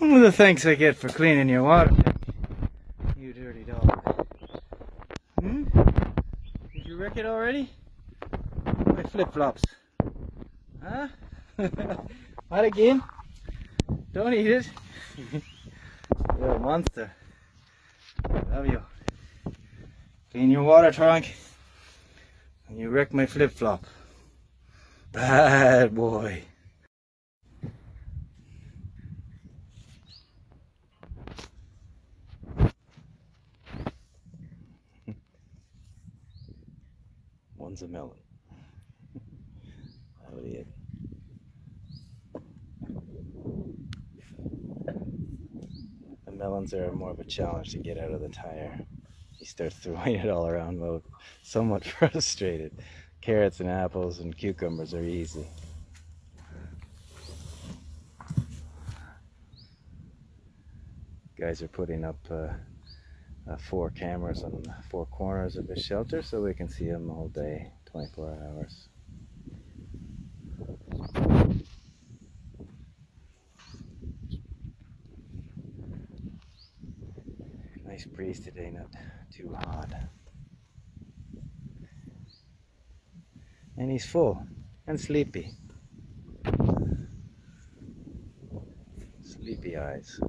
One of the thanks I get for cleaning your water tank, you dirty dog. Hmm? Did you wreck it already? My flip-flops. Huh? what again? Don't eat it. You're a monster. Love you. Clean your water trunk. And you wreck my flip-flop. Bad boy. One's a melon. Howdy it. The melons are more of a challenge to get out of the tire. He starts throwing it all around mode, somewhat frustrated. Carrots and apples and cucumbers are easy. Guys are putting up uh, uh, four cameras on the four corners of the shelter so we can see them all day, 24 hours. Nice breeze today, not too hot. And he's full and sleepy. Sleepy eyes.